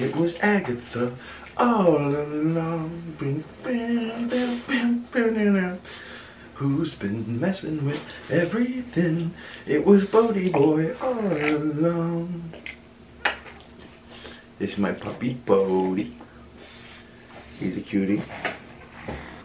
It was Agatha all along. Who's been messing with everything? It was Bodie Boy all along. This is my puppy Bodie. He's a cutie.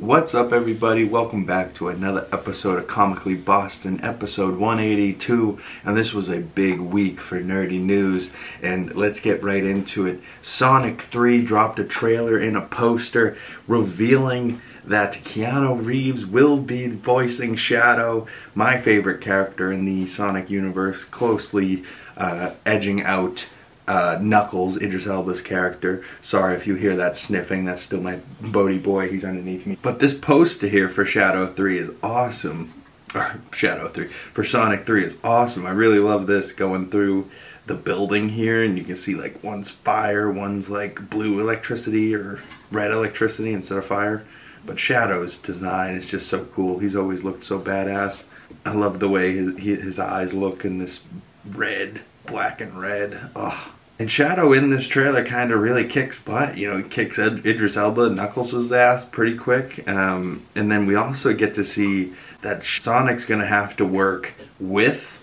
What's up, everybody? Welcome back to another episode of Comically Boston, episode 182. And this was a big week for nerdy news. And let's get right into it. Sonic 3 dropped a trailer and a poster revealing that Keanu Reeves will be voicing Shadow, my favorite character in the Sonic universe, closely uh, edging out uh, Knuckles, Idris Elba's character. Sorry if you hear that sniffing, that's still my Bodie boy, he's underneath me. But this poster here for Shadow 3 is awesome. Or Shadow 3, for Sonic 3 is awesome. I really love this going through the building here and you can see like one's fire, one's like blue electricity or red electricity instead of fire. But Shadow's design is just so cool. He's always looked so badass. I love the way his, his eyes look in this red, black and red. Oh, and Shadow in this trailer kind of really kicks butt. You know, he kicks Ed Idris Elba, Knuckles' ass pretty quick. Um, and then we also get to see that Sonic's going to have to work with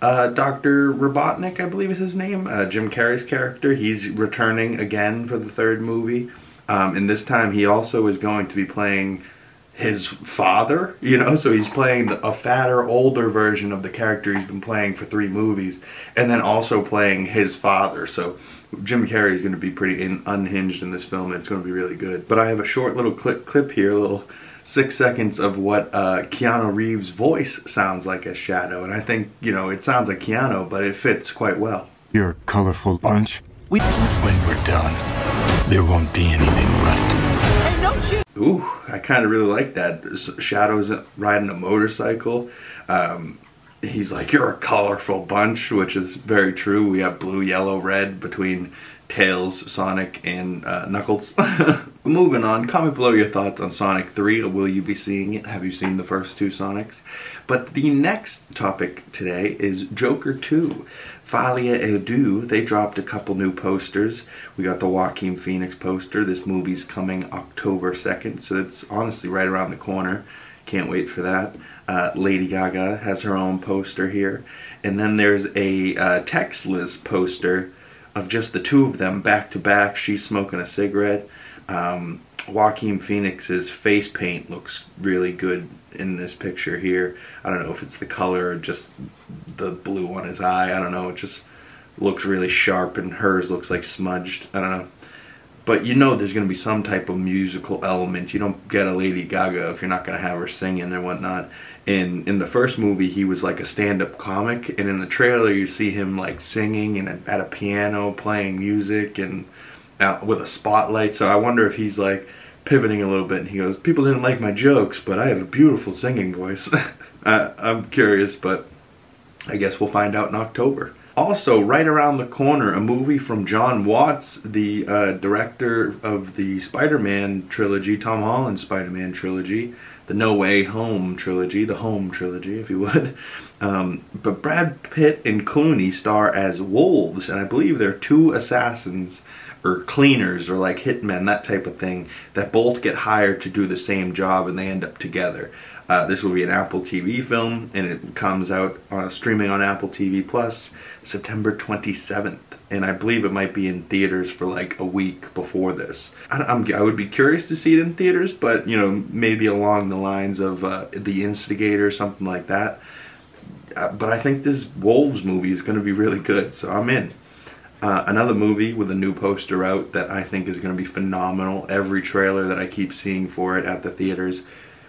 uh, Dr. Robotnik, I believe is his name, uh, Jim Carrey's character. He's returning again for the third movie. Um, and this time he also is going to be playing his father, you know, so he's playing a fatter, older version of the character he's been playing for three movies, and then also playing his father. So Jim Carrey is going to be pretty in, unhinged in this film, and it's going to be really good. But I have a short little clip, clip here, a little six seconds of what uh, Keanu Reeves' voice sounds like as Shadow, and I think, you know, it sounds like Keanu, but it fits quite well. You're a colorful bunch. We when we're done, there won't be anything left. Ooh, I kind of really like that. Shadow's riding a motorcycle. Um, he's like, you're a colorful bunch, which is very true. We have blue, yellow, red between Tails, Sonic, and uh, Knuckles. Moving on, comment below your thoughts on Sonic 3. Will you be seeing it? Have you seen the first two Sonics? But the next topic today is Joker 2. Folie à Deux, they dropped a couple new posters. We got the Joaquin Phoenix poster. This movie's coming October 2nd, so it's honestly right around the corner. Can't wait for that. Uh, Lady Gaga has her own poster here. And then there's a uh, poster of just the two of them back to back. She's smoking a cigarette. Um, Joaquin Phoenix's face paint looks really good in this picture here. I don't know if it's the color or just the blue on his eye. I don't know. It just looks really sharp and hers looks like smudged. I don't know. But you know there's going to be some type of musical element. You don't get a Lady Gaga if you're not going to have her singing and whatnot. In in the first movie, he was like a stand-up comic, and in the trailer you see him like singing and at a piano playing music and out with a spotlight. So I wonder if he's like pivoting a little bit and he goes, people didn't like my jokes, but I have a beautiful singing voice. uh, I'm curious, but I guess we'll find out in October. Also, right around the corner, a movie from Jon Watts, the uh, director of the Spider-Man trilogy, Tom Holland Spider-Man trilogy, the No Way Home trilogy, the Home trilogy, if you would. Um, but Brad Pitt and Clooney star as wolves, and I believe they're two assassins or cleaners or like hitmen, that type of thing, that both get hired to do the same job and they end up together. Uh, this will be an Apple TV film and it comes out streaming on Apple TV Plus September 27th. And I believe it might be in theaters for like a week before this. I, I would be curious to see it in theaters, but you know, maybe along the lines of uh, The Instigator, something like that. Uh, but I think this Wolves movie is going to be really good, so I'm in. Uh, another movie with a new poster out that I think is going to be phenomenal. Every trailer that I keep seeing for it at the theaters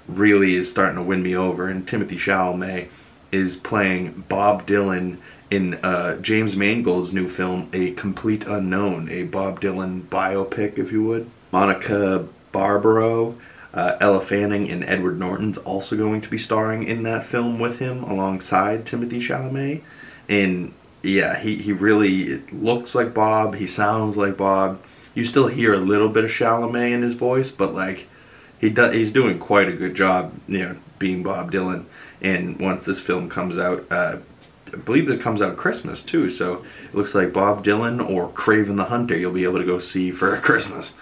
really is starting to win me over. And Timothée Chalamet is playing Bob Dylan in uh, James Mangold's new film, A Complete Unknown, a Bob Dylan biopic, if you would. Monica Barbaro, uh, Ella Fanning, and Edward Norton's also going to be starring in that film with him alongside Timothée Chalamet. And yeah, he, he really looks like Bob. He sounds like Bob. You still hear a little bit of Chalamet in his voice, but like he does, he's doing quite a good job, you know, being Bob Dylan. And once this film comes out, uh, I believe it comes out Christmas too. So it looks like Bob Dylan or Kraven the Hunter you'll be able to go see for Christmas.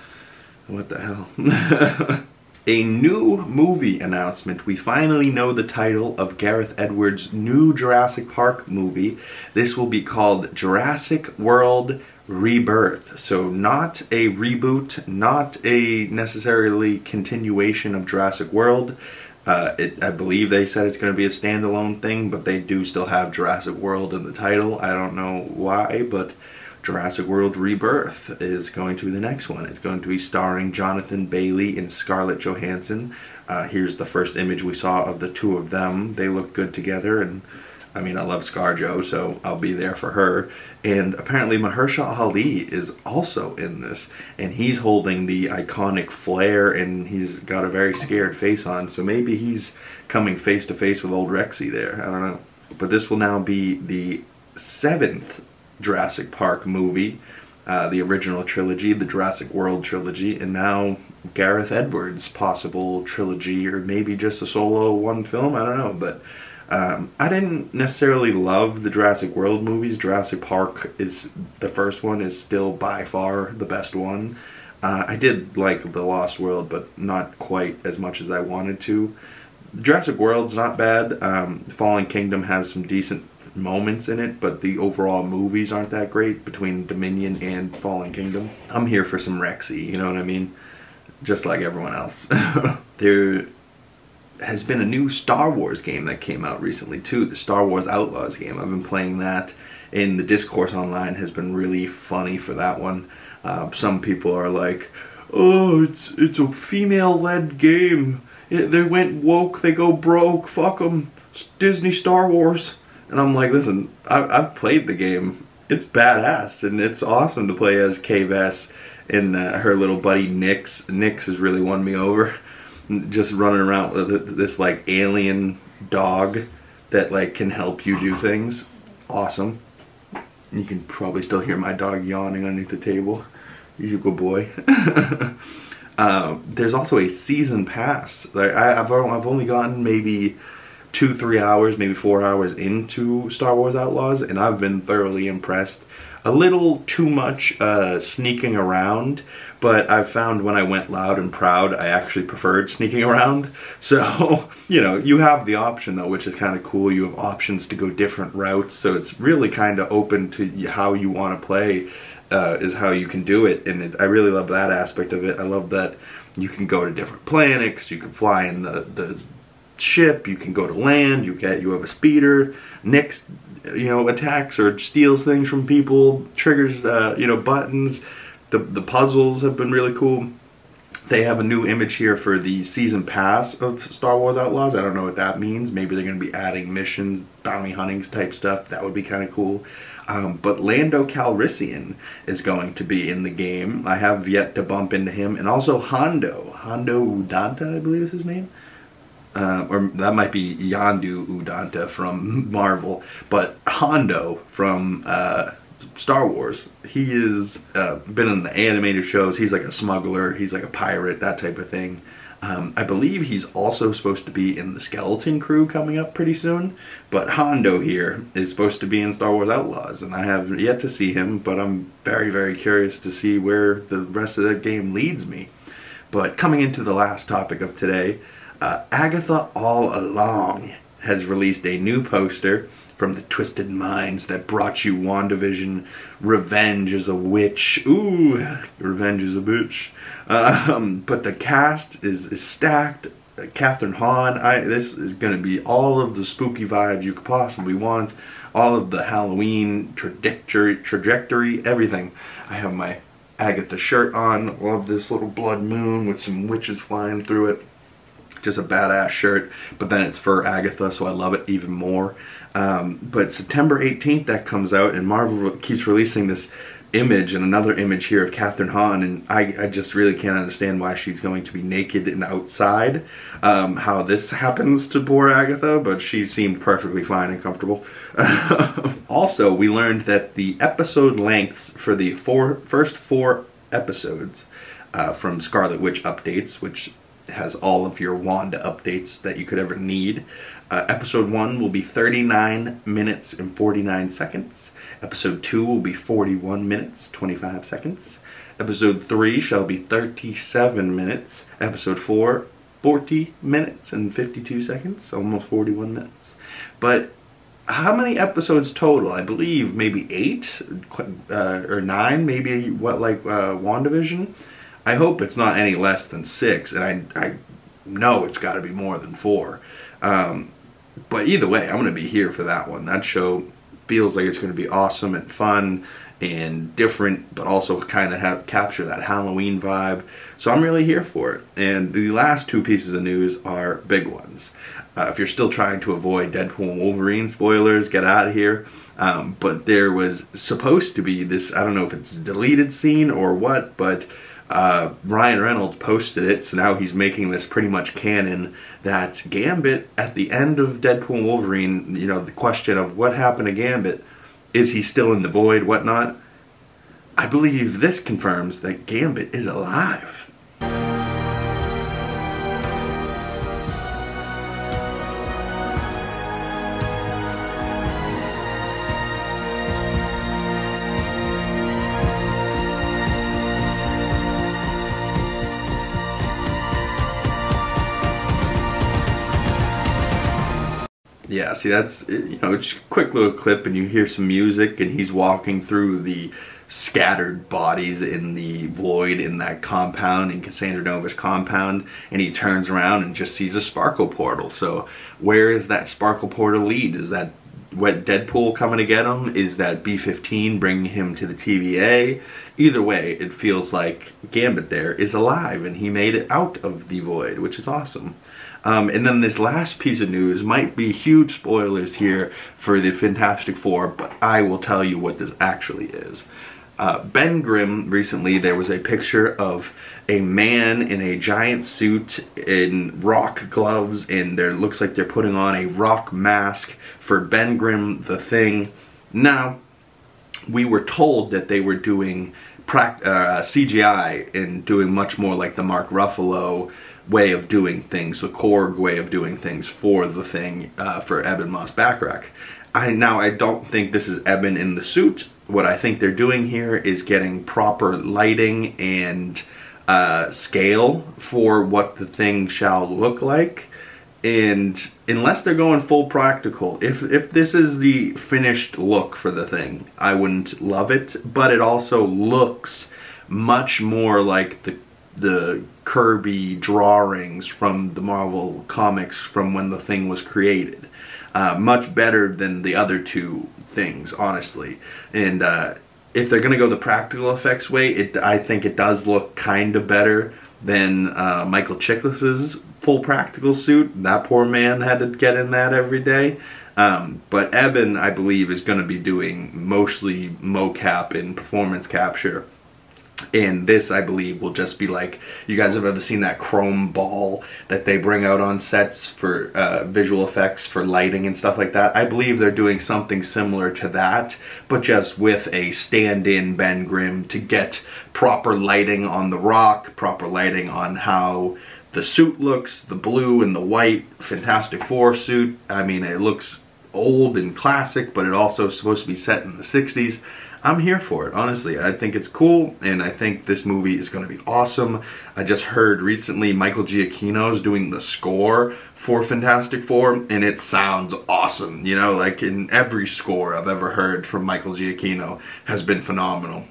What the hell? a new movie announcement. We finally know the title of Gareth Edwards' new Jurassic Park movie. This will be called Jurassic World Rebirth. So not a reboot, not a necessarily continuation of Jurassic World. Uh, it, I believe they said it's going to be a standalone thing, but they do still have Jurassic World in the title. I don't know why, but Jurassic World Rebirth is going to be the next one. It's going to be starring Jonathan Bailey and Scarlett Johansson. Uh, here's the first image we saw of the two of them. They look good together, and I mean, I love ScarJo, so I'll be there for her. And apparently, Mahershala Ali is also in this, and he's holding the iconic flare, and he's got a very scared face on. So maybe he's coming face to face with old Rexy there. I don't know. But this will now be the seventh Jurassic Park movie, uh, the original trilogy, the Jurassic World trilogy, and now Gareth Edwards' possible trilogy, or maybe just a solo one film. I don't know, but um, I didn't necessarily love the Jurassic World movies. Jurassic Park is the first one is still by far the best one. Uh, I did like The Lost World, but not quite as much as I wanted to. Jurassic World's not bad. Um, Fallen Kingdom has some decent moments in it, but the overall movies aren't that great between Dominion and Fallen Kingdom. I'm here for some Rexy, you know what I mean? Just like everyone else. there has been a new Star Wars game that came out recently too, the Star Wars Outlaws game. I've been playing that and the discourse online has been really funny for that one. Uh, some people are like, oh, it's, it's a female-led game. It, they went woke, they go broke, fuck them. Disney Star Wars. And I'm like, listen, I, I've played the game. It's badass, and it's awesome to play as Kay Vess and uh, her little buddy Nix. Nix has really won me over. Just running around with this like alien dog that like can help you do things. Awesome. You can probably still hear my dog yawning underneath the table. You good boy. uh, there's also a season pass. Like I, I've I've only gotten maybe two, three hours, maybe four hours into Star Wars Outlaws, and I've been thoroughly impressed. A little too much uh, sneaking around, but I've found when I went loud and proud, I actually preferred sneaking around. So, you know, you have the option though, which is kind of cool. You have options to go different routes, so it's really kind of open to how you want to play, uh, is how you can do it. And it, I really love that aspect of it. I love that you can go to different planets, you can fly in the, the ship, you can go to land, you get you have a speeder, Nix you know attacks or steals things from people, triggers uh, you know buttons. The the puzzles have been really cool. They have a new image here for the season pass of Star Wars Outlaws. I don't know what that means. Maybe they're going to be adding missions, bounty huntings type stuff. That would be kind of cool. Um, but Lando Calrissian is going to be in the game. I have yet to bump into him. And also Hondo. Hondo Udanta, I believe is his name uh, or that might be Yondu Udonta from Marvel, but Hondo from uh, Star Wars. He has uh, been in the animated shows. He's like a smuggler. He's like a pirate, that type of thing. Um, I believe he's also supposed to be in the Skeleton Crew coming up pretty soon. But Hondo here is supposed to be in Star Wars Outlaws, and I have yet to see him, but I'm very, very curious to see where the rest of that game leads me. But coming into the last topic of today, uh, Agatha All Along has released a new poster from the twisted minds that brought you WandaVision. Revenge is a witch. Ooh, revenge is a bitch. Um, but the cast is, is stacked. Uh, Kathryn Hahn. I, this is going to be all of the spooky vibes you could possibly want. All of the Halloween trajectory, trajectory, everything. I have my Agatha shirt on. Love this little blood moon with some witches flying through it just a badass shirt, but then it's for Agatha, so I love it even more. Um, but September 18th that comes out, and Marvel keeps releasing this image and another image here of Kathryn Hahn, and I, I just really can't understand why she's going to be naked and outside. Um, how this happens to poor Agatha, but she seemed perfectly fine and comfortable. also, we learned that the episode lengths for the four, first four episodes uh, from Scarlet Witch updates, which has all of your Wanda updates that you could ever need. Uh, episode 1 will be 39 minutes and 49 seconds. Episode 2 will be 41 minutes, 25 seconds. Episode 3 shall be 37 minutes. Episode 4, 40 minutes and 52 seconds, almost 41 minutes. But how many episodes total? I believe maybe eight uh, or nine, maybe what like uh, WandaVision. I hope it's not any less than six, and I, I know it's got to be more than four. Um, but either way, I'm going to be here for that one. That show feels like it's going to be awesome and fun and different, but also kind of have capture that Halloween vibe. So I'm really here for it. And the last two pieces of news are big ones. Uh, if you're still trying to avoid Deadpool and Wolverine spoilers, get out of here. Um, but there was supposed to be this, I don't know if it's a deleted scene or what, but uh, Ryan Reynolds posted it, so now he's making this pretty much canon that Gambit, at the end of Deadpool and Wolverine, you know, the question of what happened to Gambit, is he still in the void, whatnot? I believe this confirms that Gambit is alive. Yeah, see, that's, eh, you know, it's a quick little clip and you hear some music and he's walking through the scattered bodies in the void in that compound, in Cassandra Nova's compound, and he turns around and just sees a sparkle portal. So where is that sparkle portal lead? Is that what Deadpool coming to get him? Is that B-15 bringing him to the TVA? Either way, it feels like Gambit there is alive and he made it out of the void, which is awesome. Um, and then this last piece of news might be huge spoilers here for the Fantastic Four, but I will tell you what this actually is. Uh, ben Grimm, recently there was a picture of a man in a giant suit in rock gloves and there looks like they're putting on a rock mask for Ben Grimm the Thing. Now, we were told that they were doing uh, CGI and doing much more like the Mark Ruffalo way of doing things, the Korg way of doing things for the thing uh, for Eben Moss-Bachrach. I now I don't think this is Eben in the suit. What I think they're doing here is getting proper lighting and uh, scale for what the thing shall look like. And unless they're going full practical, if, if this is the finished look for the thing, I wouldn't love it. But it also looks much more like the the Kirby drawings from the Marvel comics from when the thing was created. Uh, much better than the other two things, honestly. And uh, if they're gonna go the practical effects way, it I think it does look kind of better than uh, Michael Chiklis's full practical suit. That poor man had to get in that every day. Um, but Eben, I believe, is going to be doing mostly mocap and performance capture and this I believe will just be like you guys have ever seen that chrome ball that they bring out on sets for uh, visual effects for lighting and stuff like that? I believe they're doing something similar to that but just with a stand-in Ben Grimm to get proper lighting on the rock proper lighting on how the suit looks the blue and the white Fantastic Four suit. I mean it looks old and classic but it also is supposed to be set in the 60s I'm here for it, honestly. I think it's cool, and I think this movie is going to be awesome. I just heard recently Michael Giacchino is doing the score for Fantastic Four, and it sounds awesome. You know, like in every score I've ever heard from Michael Giacchino has been phenomenal.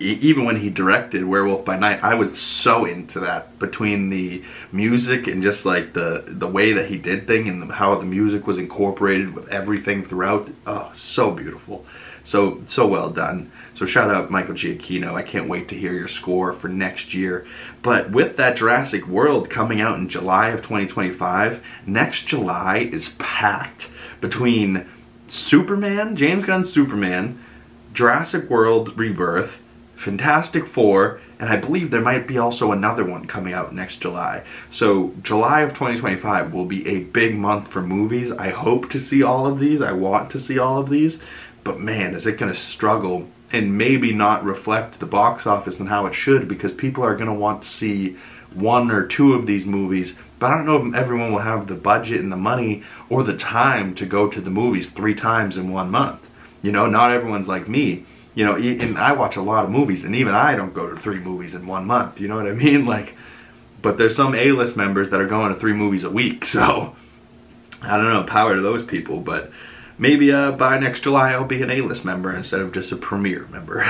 Even when he directed Werewolf by Night, I was so into that. Between the music and just like the the way that he did thing and the, how the music was incorporated with everything throughout, oh, so beautiful. So, so well done. So shout out Michael Giacchino. I can't wait to hear your score for next year. But with that Jurassic World coming out in July of 2025, next July is packed between Superman, James Gunn's Superman, Jurassic World Rebirth, Fantastic Four, and I believe there might be also another one coming out next July. So July of 2025 will be a big month for movies. I hope to see all of these. I want to see all of these. But man, is it going to struggle and maybe not reflect the box office and how it should because people are going to want to see one or two of these movies, but I don't know if everyone will have the budget and the money or the time to go to the movies three times in one month. You know, not everyone's like me. You know, and I watch a lot of movies, and even I don't go to three movies in one month. You know what I mean? Like, but there's some A-list members that are going to three movies a week. So I don't know, power to those people, but maybe uh, by next July I'll be an A-list member instead of just a premiere member.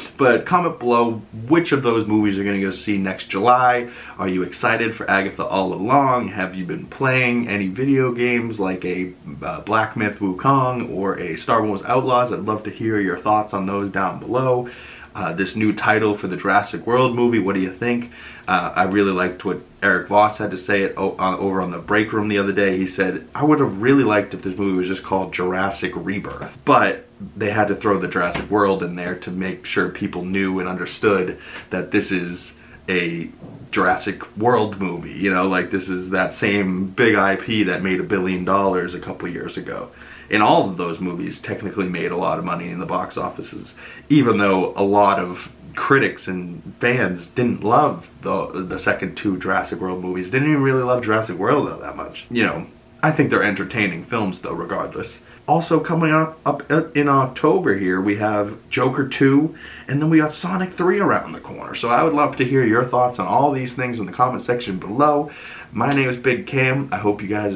but comment below which of those movies you're going to go see next July. Are you excited for Agatha All Along? Have you been playing any video games like a uh, Black Myth Wukong or a Star Wars Outlaws? I'd love to hear your thoughts on those down below. Uh, this new title for the Jurassic World movie, what do you think? Uh, I really liked what Eric Voss had to say it over on the break room the other day. He said, I would have really liked if this movie was just called Jurassic Rebirth. But they had to throw the Jurassic World in there to make sure people knew and understood that this is a Jurassic World movie. You know, like this is that same big IP that made a billion dollars a couple years ago. And all of those movies technically made a lot of money in the box offices, even though a lot of critics and fans didn't love the the second two Jurassic World movies. Didn't even really love Jurassic World though that much. You know, I think they're entertaining films though regardless. Also coming up, up in October here, we have Joker 2, and then we got Sonic 3 around the corner. So I would love to hear your thoughts on all these things in the comment section below. My name is Bigg Cam. I hope you guys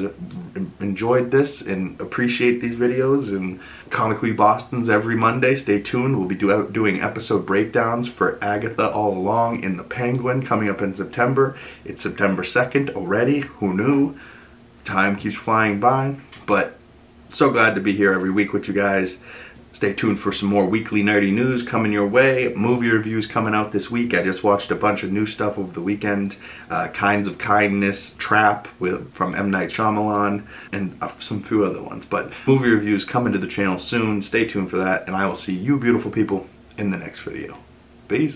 enjoyed this and appreciate these videos. And Comically Boston's every Monday. Stay tuned. We'll be do doing episode breakdowns for Agatha All Along in The Penguin coming up in September. It's September 2nd already. Who knew? Time keeps flying by. But so glad to be here every week with you guys. Stay tuned for some more weekly nerdy news coming your way. Movie reviews coming out this week. I just watched a bunch of new stuff over the weekend. Uh, Kinds of Kindness, Trap with from M. Night Shyamalan, and uh, some few other ones. But movie reviews coming to the channel soon. Stay tuned for that, and I will see you beautiful people in the next video. Peace.